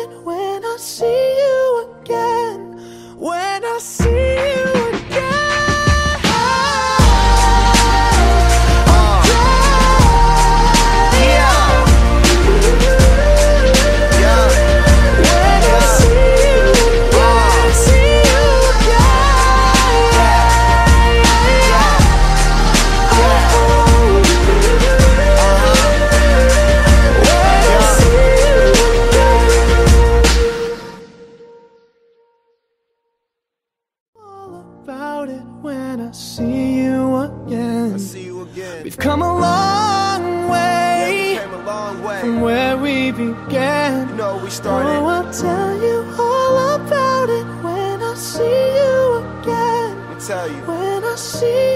it again. See you again. We've come a long way Came a long way. from where we began. You know we Oh. I'll tell you all about it when I see you again. Let me tell you. When I see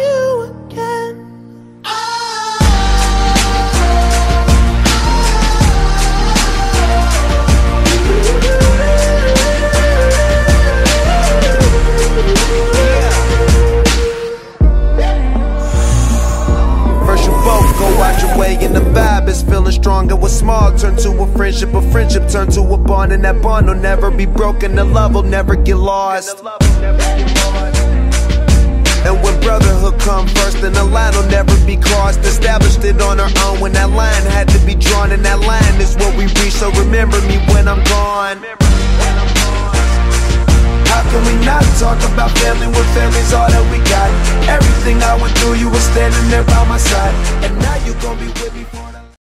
friendship, turn to a bond, and that bond will never be broken. The love will never get lost. And when brotherhood come first, then the line will never be crossed. Established it on our own when that line had to be drawn, and that line is what we reach. So remember me when I'm gone. How can we not talk about family when family's all that we got? Everything I went through, you were standing there by my side. And now you gon' be with me